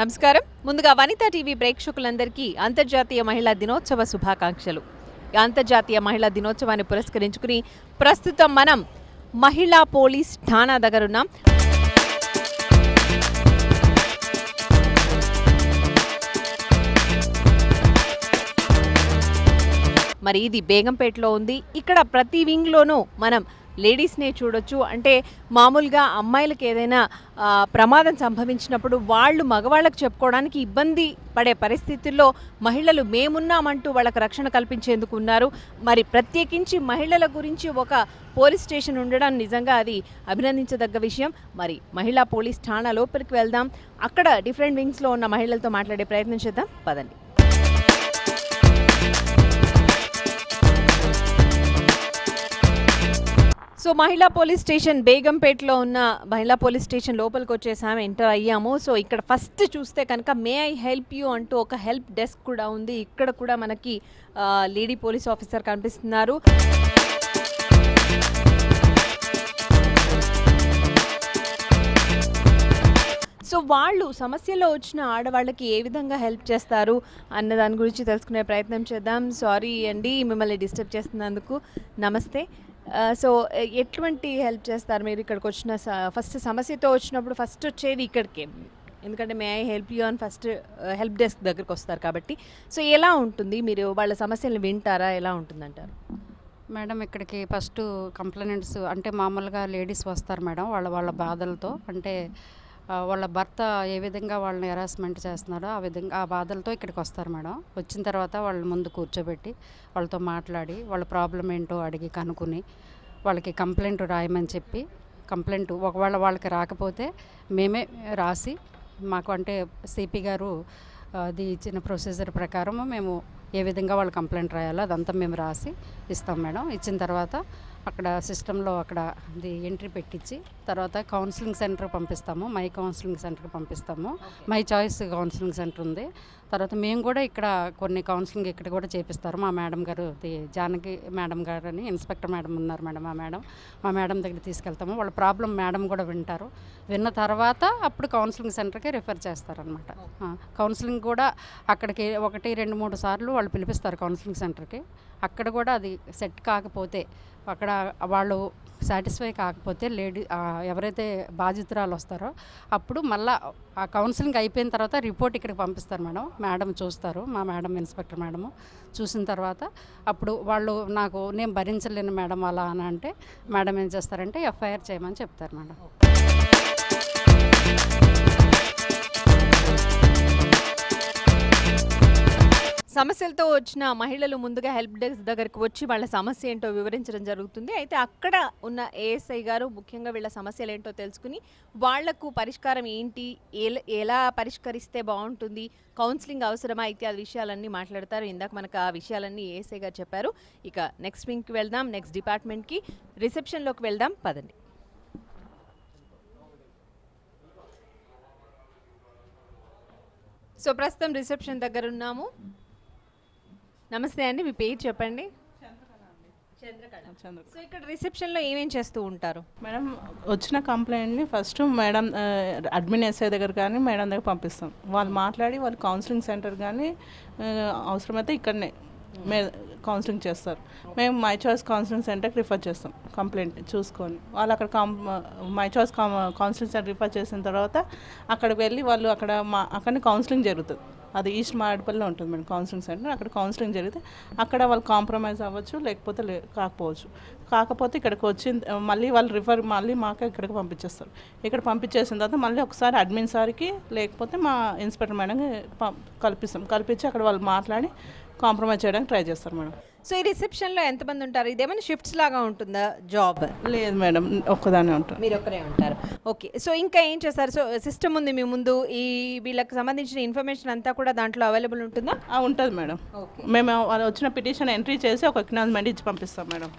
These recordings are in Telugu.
నమస్కారం. ముందుగా వనితా టీవీ ప్రేక్షకులందరికీ అంతర్జాతీయ మహిళా దినోత్సవ శుభాకాంక్షలు. అంతర్జాతీయ మహిళా దినోత్సవాన్ని పురస్కరించుకుని ప్రస్తుతం మనం మహిళా పోలీస్ ఠాణా దగ్గరున్నాం మరి ఇది బేగంపేటలో ఉంది. ఇక్కడ ప్రతి వింగ్లోనూ మనం లేడీస్నే చూడొచ్చు. అంటే మామూలుగా అమ్మాయిలకు ఏదైనా ప్రమాదం సంభవించినప్పుడు వాళ్ళు మగవాళ్ళకు చెప్పుకోవడానికి ఇబ్బంది పడే పరిస్థితుల్లో మహిళలు మేమున్నామంటూ వాళ్ళకు రక్షణ కల్పించేందుకు ఉన్నారు. మరి ప్రత్యేకించి మహిళల గురించి ఒక పోలీస్ స్టేషన్ ఉండడం నిజంగా అది అభినందించదగ్గ విషయం. మరి మహిళా పోలీస్ ఠాణా లోపలికి వెళ్దాం. అక్కడ డిఫరెంట్ వింగ్స్లో ఉన్న మహిళలతో మాట్లాడే ప్రయత్నం చేద్దాం. పదండి. సో మహిళా పోలీస్ స్టేషన్ బేగంపేటలో ఉన్న మహిళా పోలీస్ స్టేషన్ లోపలికి వచ్చేసాము ఎంటర్ అయ్యాము. సో ఇక్కడ ఫస్ట్ చూస్తే కనుక మే ఐ హెల్ప్ యూ అంటూ ఒక హెల్ప్ డెస్క్ కూడా ఉంది. ఇక్కడ కూడా మనకి లేడీ పోలీస్ ఆఫీసర్ కనిపిస్తున్నారు. సో వాళ్ళు సమస్యలో వచ్చిన ఆడవాళ్ళకి ఏ విధంగా హెల్ప్ చేస్తారు అన్న దాని గురించి తెలుసుకునే ప్రయత్నం చేద్దాం. సారీ అండి మిమ్మల్ని డిస్టర్బ్ చేస్తున్నందుకు. నమస్తే. Uh, సో uh, ఎటువంటి హెల్ప్ చేస్తారు మీరు ఇక్కడికి వచ్చిన ఫస్ట్ సమస్యతో వచ్చినప్పుడు ఫస్ట్ వచ్చేది ఇక్కడికే. ఎందుకంటే మే ఐ హెల్ప్ యూ అని ఫస్ట్ హెల్ప్ డెస్క్ దగ్గరికి వస్తారు కాబట్టి. సో ఎలా ఉంటుంది? మీరు వాళ్ళ సమస్యలు వింటారా? ఎలా ఉంటుందంటారు? మేడం ఇక్కడికి ఫస్ట్ కంప్లైంట్స్ అంటే మామూలుగా లేడీస్ వస్తారు మేడం వాళ్ళ వాళ్ళ బాధలతో. అంటే వాళ్ళ భర్త ఏ విధంగా వాళ్ళని హెరాస్మెంట్ చేస్తున్నాడో ఆ విధంగా ఆ బాధలతో ఇక్కడికి వస్తారు మేడం. వచ్చిన తర్వాత వాళ్ళ ముందు కూర్చోబెట్టి వాళ్ళతో మాట్లాడి వాళ్ళ ప్రాబ్లం ఏంటో అడిగి కనుక్కుని వాళ్ళకి కంప్లైంట్ రాయమని చెప్పి కంప్లైంట్ ఒకవేళ వాళ్ళకి రాకపోతే మేమే రాసి మాకు అంటే సిపి గారు అది ఇచ్చిన ప్రొసీజర్ ప్రకారము మేము ఏ విధంగా వాళ్ళు కంప్లైంట్ రాయాలో అదంతా మేము రాసి ఇస్తాం మేడం. ఇచ్చిన తర్వాత అక్కడ సిస్టంలో అక్కడ అది ఎంట్రీ పెట్టించి తర్వాత కౌన్సిలింగ్ సెంటర్ పంపిస్తాము మై కౌన్సిలింగ్ సెంటర్కి పంపిస్తాము. మై చాయిస్ కౌన్సిలింగ్ సెంటర్ ఉంది. తర్వాత మేము కూడా ఇక్కడ కొన్ని కౌన్సిలింగ్ ఇక్కడ కూడా చేపిస్తారు. మా మేడం గారు జానకి మేడం గారు అని ఇన్స్పెక్టర్ మేడం ఉన్నారు మేడం మా మేడం. మా మేడం దగ్గర తీసుకెళ్తాము. వాళ్ళ ప్రాబ్లం మేడం కూడా వింటారు. విన్న తర్వాత అప్పుడు కౌన్సిలింగ్ సెంటర్కి రిఫర్ చేస్తారనమాట కౌన్సిలింగ్ కూడా అక్కడికి ఒకటి రెండు మూడు సార్లు వాళ్ళు పిలిపిస్తారు కౌన్సిలింగ్ సెంటర్కి. అక్కడ కూడా అది సెట్ కాకపోతే అక్కడ వాళ్ళు సాటిస్ఫై కాకపోతే లేడీ ఎవరైతే బాధితురాలు వస్తారో అప్పుడు మళ్ళా ఆ కౌన్సిలింగ్ అయిపోయిన తర్వాత రిపోర్ట్ ఇక్కడికి పంపిస్తారు మేడం. మేడం చూస్తారు మా మేడం ఇన్స్పెక్టర్ మేడము చూసిన తర్వాత అప్పుడు వాళ్ళు నాకు నేను భరించలేను మేడం అలా అని అంటే మేడం ఏం చేస్తారంటే ఎఫ్ఐఆర్ చేయమని చెప్తారు మేడం. సమస్యలతో వచ్చిన మహిళలు ముందుగా హెల్ప్ డెస్క్ దగ్గరకు వచ్చి వాళ్ళ సమస్య ఏంటో వివరించడం జరుగుతుంది. అయితే అక్కడ ఉన్న ఏఎస్ఐ గారు ముఖ్యంగా వీళ్ళ సమస్యలు ఏంటో తెలుసుకుని వాళ్ళకు పరిష్కారం ఏంటి ఎలా పరిష్కరిస్తే బాగుంటుంది కౌన్సిలింగ్ అవసరమా ఇత్యాది విషయాలన్నీ మాట్లాడతారు. ఇందాక మనకు ఆ విషయాలన్నీ ఏఎస్ఐ గారు చెప్పారు. ఇక నెక్స్ట్ వింగ్కి వెళ్దాం నెక్స్ట్ డిపార్ట్మెంట్కి రిసెప్షన్లోకి వెళ్దాం. పదండి. సో ప్రస్తుతం రిసెప్షన్ దగ్గర ఉన్నాము. నమస్తే అండి మీ పేరు చెప్పండి. సో ఇక్కడ రిసెప్షన్లో ఏమేం చేస్తూ ఉంటారు? మేడం వచ్చిన కంప్లైంట్ని ఫస్ట్ మేడం అడ్మిన్ ఎస్ఐ దగ్గర కానీ మేడం దగ్గర పంపిస్తాం. వాళ్ళు మాట్లాడి వాళ్ళు కౌన్సిలింగ్ సెంటర్ కానీ అవసరమైతే ఇక్కడనే మే కౌన్సిలింగ్ చేస్తారు. మేము మై చాయిస్ కౌన్సిలింగ్ సెంటర్కి రిఫర్ చేస్తాం కంప్లైంట్ చూసుకొని. వాళ్ళు అక్కడ come my choice counselling centre refer చేసిన తర్వాత అక్కడికి వెళ్ళి వాళ్ళు అక్కడ మా అక్కడనే కౌన్సిలింగ్ జరుగుతుంది. అది ఈస్ట్ మారేడుపల్లిలో ఉంటుంది మేడం కౌన్సిలింగ్ సెంటర్ అక్కడ కౌన్సిలింగ్ జరిగితే అక్కడ వాళ్ళు కాంప్రమైజ్ అవ్వచ్చు లేకపోతే లే కాకపోవచ్చు. కాకపోతే ఇక్కడికి వచ్చిన మళ్ళీ వాళ్ళు రిఫర్ మళ్ళీ మాకే ఇక్కడికి పంపించేస్తారు. ఇక్కడ పంపించేసిన తర్వాత మళ్ళీ ఒకసారి అడ్మిన్ సార్కి లేకపోతే మా ఇన్స్పెక్టర్ మేడంకి కల్పిస్తాం. కల్పించి అక్కడ వాళ్ళు మాట్లాడి కాంప్రమైజ్ చేయడానికి ట్రై చేస్తారు మేడం. సో ఈ రిసెప్షన్లో ఎంతమంది ఉంటారు ఇదేమైనా షిఫ్ట్స్ లాగా ఉంటుందా జాబ్? లేదు మేడం ఒక్కదానే ఉంటాం. మీరు ఒక్కరే ఉంటారు. ఓకే. సో ఇంకా ఏం చేస్తారు? సో సిస్టమ్ ఉంది మీ ముందు ఈ వీళ్ళకి సంబంధించిన ఇన్ఫర్మేషన్ అంతా కూడా దాంట్లో అవైలబుల్ ఉంటుందా? ఉంటుంది మేడం. ఓకే. మేము వాళ్ళు వచ్చిన పిటిషన్ ఎంట్రీ చేసి ఒక అక్నాలజ్మెంట్ ఇచ్చి పంపిస్తాం మేడం.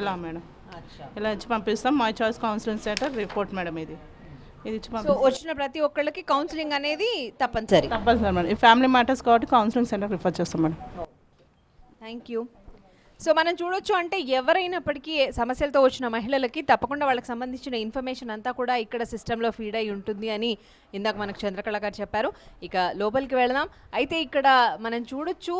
ఎలా మేడం? ఇలా ఇచ్చి పంపిస్తాం. My choice counselling centre report madam ఇది. ఇది సో వచ్చిన ప్రతి ఒక్కళ్ళకి కౌన్సిలింగ్ అనేది తప్పనిసరి. తప్పనిసరి మేడం. ఈ ఫ్యామిలీ మ్యాటర్స్ కాబట్టి కౌన్సిలింగ్ సెంటర్ రిఫర్ చేస్తాం మేడం. థ్యాంక్ యూ సో మనం చూడొచ్చు అంటే ఎవరైనప్పటికీ సమస్యలతో వచ్చిన మహిళలకి తప్పకుండా వాళ్ళకి సంబంధించిన ఇన్ఫర్మేషన్ అంతా కూడా ఇక్కడ సిస్టంలో ఫీడ్ అయి ఉంటుంది అని ఇందాక మనకు చంద్రకళ గారు చెప్పారు. ఇక లోపలికి వెళదాం. అయితే ఇక్కడ మనం చూడొచ్చు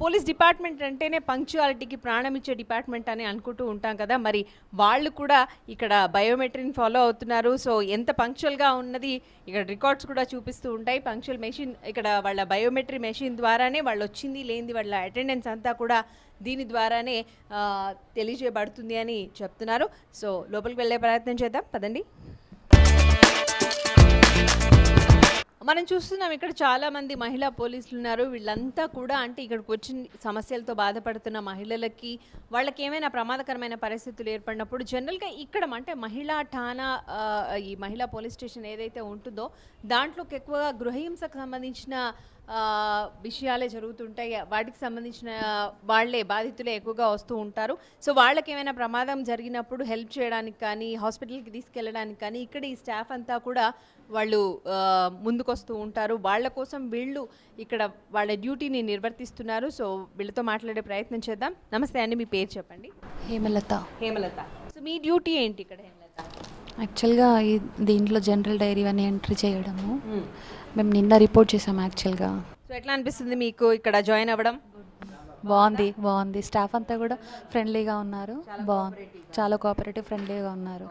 పోలీస్ డిపార్ట్మెంట్ అంటేనే పంక్చువాలిటీకి ప్రాణం ఇచ్చే డిపార్ట్మెంట్ అని అనుకుంటూ ఉంటాం కదా. మరి వాళ్ళు కూడా ఇక్కడ బయోమెట్రిక్ ఫాలో అవుతున్నారు. సో ఎంత పంక్చువల్గా ఉన్నది ఇక్కడ రికార్డ్స్ కూడా చూపిస్తూ ఉంటాయి. పంక్చువల్ మెషిన్ ఇక్కడ వాళ్ళ బయోమెట్రీ మెషిన్ ద్వారానే వాళ్ళు వచ్చింది లేనిది వాళ్ళ అటెండెన్స్ అంతా కూడా దీని ద్వారానే తెలియజేయబడుతుంది అని చెప్తున్నారు. సో లోపలికి వెళ్ళే ప్రయత్నం చేద్దాం. పదండి. మనం చూస్తున్నాం ఇక్కడ చాలా మంది మహిళా పోలీసులు ఉన్నారు. వీళ్ళంతా కూడా అంటే ఇక్కడికి వచ్చిన సమస్యలతో బాధపడుతున్న మహిళలకి వాళ్ళకి ఏమైనా ప్రమాదకరమైన పరిస్థితులు ఏర్పడినప్పుడు జనరల్గా ఇక్కడ అంటే మహిళా ఠానా ఈ మహిళా పోలీస్ స్టేషన్ ఏదైతే ఉంటుందో దాంట్లోకి ఎక్కువగా గృహహింసకు సంబంధించిన విషయాలే జరుగుతుంటాయి. వాటికి సంబంధించిన వాళ్ళే బాధితులే ఎక్కువగా వస్తూ ఉంటారు. సో వాళ్ళకి ఏమైనా ప్రమాదం జరిగినప్పుడు హెల్ప్ చేయడానికి కానీ హాస్పిటల్కి తీసుకెళ్ళడానికి కానీ ఇక్కడ ఈ స్టాఫ్ అంతా కూడా వాళ్ళు ముందుకొస్తూ ఉంటారు. వాళ్ళ కోసం వీళ్ళు ఇక్కడ వాళ్ళ డ్యూటీని నిర్వర్తిస్తున్నారు. సో వీళ్ళతో మాట్లాడే ప్రయత్నం చేద్దాం. నమస్తే అండి మీ పేరు చెప్పండి. హేమలత. హేమలత. సో మీ డ్యూటీ ఏంటి ఇక్కడ హేమలత? యాక్చువల్గా ఈ దీంట్లో జనరల్ డైరీ అని ఎంట్రీ చేయడము. మేము నిన్న రిపోర్ట్ చేసాము యాక్చువల్గా. సో ఎట్లా అనిపిస్తుంది మీకు ఇక్కడ జాయిన్ అవ్వడం? బాగుంది బాగుంది. స్టాఫ్ అంతా కూడా ఫ్రెండ్లీగా ఉన్నారు. బాగుంది. చాలా కోఆపరేటివ్ ఫ్రెండ్లీగా ఉన్నారు.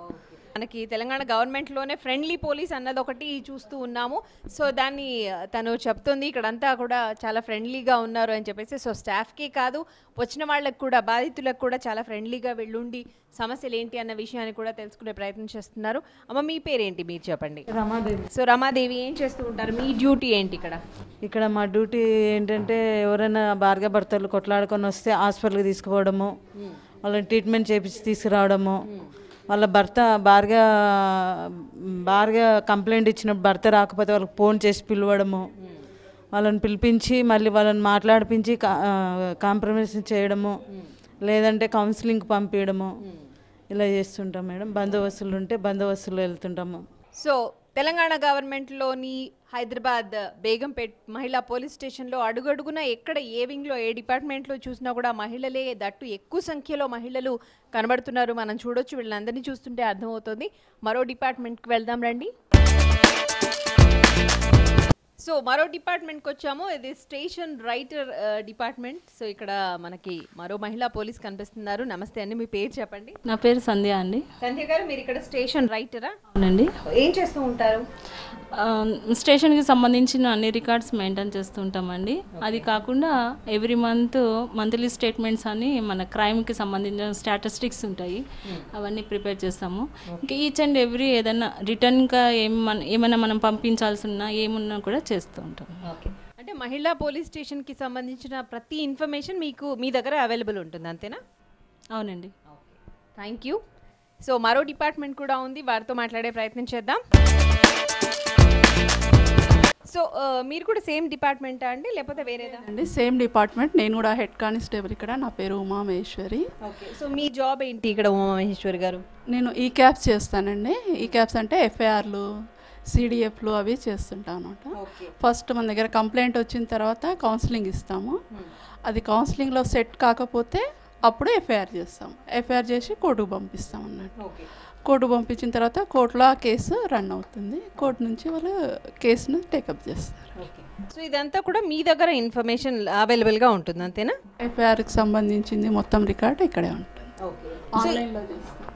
మనకి తెలంగాణ గవర్నమెంట్లోనే ఫ్రెండ్లీ పోలీస్ అన్నది ఒకటి చూస్తూ ఉన్నాము. సో దాన్ని తను చెప్తుంది ఇక్కడంతా కూడా చాలా ఫ్రెండ్లీగా ఉన్నారు అని చెప్పేసి. సో స్టాఫ్కి కాదు వచ్చిన వాళ్ళకి కూడా బాధితులకు కూడా చాలా ఫ్రెండ్లీగా వెళ్ళుండి సమస్యలు ఏంటి అన్న విషయాన్ని కూడా తెలుసుకునే ప్రయత్నం చేస్తున్నారు. అమ్మ మీ పేరేంటి? మీరు చెప్పండి. రమాదేవి. సో రమాదేవి ఏం చేస్తూ ఉంటారు? మీ డ్యూటీ ఏంటి ఇక్కడ? ఇక్కడ మా డ్యూటీ ఏంటంటే ఎవరైనా భార్య భర్తలు కొట్లాడుకొని వస్తే హాస్పిటల్కి తీసుకుపోవడము వాళ్ళని ట్రీట్మెంట్ చేపించి తీసుకురావడము. వాళ్ళ భర్త భార్య భార్య కంప్లైంట్ ఇచ్చినప్పుడు భర్త రాకపోతే వాళ్ళకి ఫోన్ చేసి పిలవడము. వాళ్ళని పిలిపించి మళ్ళీ వాళ్ళని మాట్లాడిపించి కాంప్రమైజ్ చేయడము. లేదంటే కౌన్సిలింగ్ పంపించడము ఇలా చేస్తుంటాం మేడం. బందోబస్తులు ఉంటే బందోబస్తులు వెళ్తుంటాము. సో తెలంగాణ గవర్నమెంట్లోని హైదరాబాద్ బేగంపేట్ మహిళా పోలీస్ స్టేషన్లో అడుగడుగున ఎక్కడ ఏ వింగ్లో ఏ డిపార్ట్మెంట్లో చూసినా కూడా మహిళలే దట్టు ఎక్కువ సంఖ్యలో మహిళలు కనబడుతున్నారు. మనం చూడొచ్చు వీళ్ళందరినీ చూస్తుంటే అర్థమవుతుంది. మరో డిపార్ట్మెంట్కి వెళ్దాం రండి. సో మరో డిపార్ట్మెంట్కి వచ్చాము. ఇది స్టేషన్ రైటర్ డిపార్ట్మెంట్. సో ఇక్కడ మనకి మరో మహిళా పోలీస్ కనిపిస్తున్నారు. నమస్తే అండి మీ పేరు చెప్పండి. నా పేరు సంధ్య అండి. సంధ్య గారు మీరు ఇక్కడ స్టేషన్ రైటరా? అవునండి. ఏం చేస్తూ ఉంటారు? స్టేషన్కి సంబంధించిన అన్ని రికార్డ్స్ మెయింటైన్ చేస్తూ ఉంటామండి అది కాకుండా ఎవ్రీ మంత్ మంత్లీ స్టేట్మెంట్స్ అని మన క్రైమ్కి సంబంధించిన స్టాటిస్టిక్స్ ఉంటాయి. అవన్నీ ప్రిపేర్ చేస్తాము. ఇంకా ఈచ్ అండ్ ఎవ్రీ ఏదైనా రిటర్న్గా ఏమన్నా ఏమైనా మనం పంపించాల్సి ఉన్నా ఏమున్నా కూడా చేస్తూ ఉంటాం. ఓకే. అంటే మహిళా పోలీస్ స్టేషన్కి సంబంధించిన ప్రతి ఇన్ఫర్మేషన్ మీకు మీ దగ్గర అవైలబుల్ ఉంటుంది అంతేనా? అవునండి. Thank you. సో మరో డిపార్ట్మెంట్ కూడా ఉంది. వారితో మాట్లాడే ప్రయత్నం చేద్దాం. సో మీరు కూడా సేమ్ డిపార్ట్మెంటా అండి? లేకపోతే వేరేదా? అండి సేమ్ డిపార్ట్మెంట్. నేను కూడా హెడ్ కానిస్టేబుల్ ఇక్కడ. నా పేరు ఉమామహేశ్వరి. ఓకే. సో మీ జాబ్ ఏంటి ఇక్కడ ఉమామహేశ్వరి గారు? నేను ఈ క్యాప్స్ చేస్తానండి. ఈ క్యాప్స్ అంటే ఎఫ్ఐఆర్లు సిడిఎఫ్లు అవి చేస్తుంటాం అనమాట ఫస్ట్ మన దగ్గర కంప్లైంట్ వచ్చిన తర్వాత కౌన్సిలింగ్ ఇస్తాము. అది కౌన్సిలింగ్లో సెట్ కాకపోతే అప్పుడు ఎఫ్ఐఆర్ చేస్తాం ఎఫ్ఐఆర్ చేసి కోర్టుకు పంపిస్తాం అన్నట్టు కోర్టు పంపించిన తర్వాత కోర్టులో ఆ కేసు రన్ అవుతుంది. కోర్టు నుంచి వాళ్ళు కేసును టేకప్ చేస్తారు. సో ఇదంతా కూడా మీ దగ్గర ఇన్ఫర్మేషన్ అవైలబుల్గా ఉంటుంది అంతేనా? ఎఫ్ఐఆర్కి సంబంధించింది మొత్తం రికార్డ్ ఇక్కడే ఉంటుంది.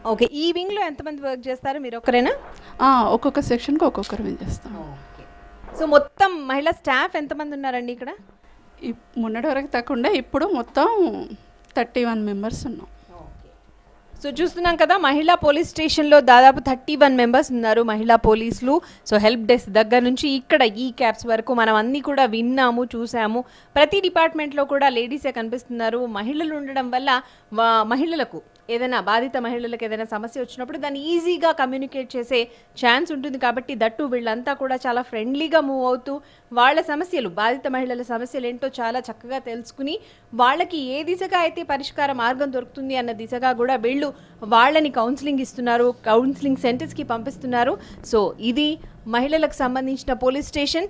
ఓకే. ఈ వింగ్లో ఎంతమంది వర్క్ చేస్తారు? మీరు ఒకరేనా ఆ, ఒక్కొక్క సెక్షన్కి ఒక్కొక్కరు మేము చేస్తాం. సో మొత్తం మహిళా స్టాఫ్ ఎంతమంది ఉన్నారండి ఇక్కడ? మొన్నటి వరకు తక్కువ ఇప్పుడు మొత్తం థర్టీ వన్ మెంబర్స్ ఉన్నాం. సో చూస్తున్నాం కదా మహిళా పోలీస్ స్టేషన్లో దాదాపు థర్టీ వన్ మెంబర్స్ ఉన్నారు మహిళా పోలీసులు. సో హెల్ప్ డెస్క్ దగ్గర నుంచి ఇక్కడ ఈ క్యాబ్స్ వరకు మనం అన్నీ కూడా విన్నాము చూసాము. ప్రతి డిపార్ట్మెంట్లో కూడా లేడీసే కనిపిస్తున్నారు. మహిళలు ఉండడం వల్ల మహిళలకు ఏదైనా బాధిత మహిళలకు ఏదైనా సమస్య వచ్చినప్పుడు దాన్ని ఈజీగా కమ్యూనికేట్ చేసే ఛాన్స్ ఉంటుంది కాబట్టి దట్టు వీళ్ళంతా కూడా చాలా ఫ్రెండ్లీగా మూవ్ అవుతూ వాళ్ళ సమస్యలు బాధిత మహిళల సమస్యలు ఏంటో చాలా చక్కగా తెలుసుకుని వాళ్ళకి ఏ దిశగా అయితే పరిష్కార మార్గం దొరుకుతుంది అన్న దిశగా కూడా వీళ్ళు వాళ్ళని కౌన్సిలింగ్ ఇస్తున్నారు కౌన్సిలింగ్ సెంటర్స్కి పంపిస్తున్నారు. సో ఇది మహిళలకు సంబంధించిన police station.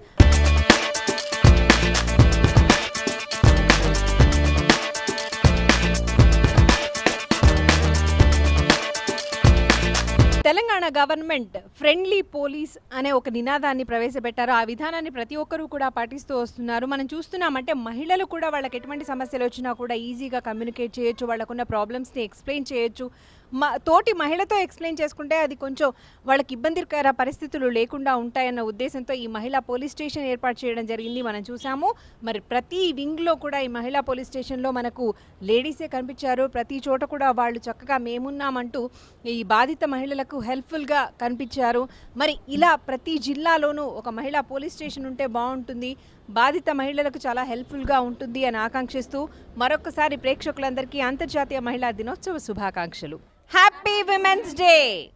Telangana government friendly police అనే ఒక నినాదాన్ని ప్రవేశపెట్టారు. ఆ విధానాన్ని ప్రతి ఒక్కరూ కూడా పాటిస్తూ వస్తున్నారు. మనం చూస్తున్నామంటే మహిళలు కూడా వాళ్ళకి ఎటువంటి సమస్యలు వచ్చినా కూడా ఈజీగా కమ్యూనికేట్ చేయొచ్చు. వాళ్ళకున్న ప్రాబ్లమ్స్ని ఎక్స్ప్లెయిన్ చేయొచ్చు. తోటి మహిళతో ఎక్స్ప్లెయిన్ చేసుకుంటే అది కొంచెం వాళ్ళకి ఇబ్బందికర పరిస్థితులు లేకుండా ఉంటాయన్న ఉద్దేశంతో ఈ మహిళా పోలీస్ స్టేషన్ ఏర్పాటు చేయడం జరిగింది. మనం చూసాము. మరి ప్రతి వింగ్లో కూడా ఈ మహిళా పోలీస్ స్టేషన్లో మనకు లేడీసే కనిపించారు. ప్రతి చోట కూడా వాళ్ళు చక్కగా మేమున్నామంటూ ఈ బాధిత మహిళలకు హెల్ప్ఫుల్గా కనిపించారు. మరి ఇలా ప్రతి జిల్లాలోనూ ఒక మహిళా పోలీస్ స్టేషన్ ఉంటే బాగుంటుంది. బాధిత మహిళలకు చాలా హెల్ప్ఫుల్గా ఉంటుంది అని ఆకాంక్షిస్తూ మరొకసారి ప్రేక్షకులందరికీ అంతర్జాతీయ మహిళా దినోత్సవ శుభాకాంక్షలు. Happy Women's Day!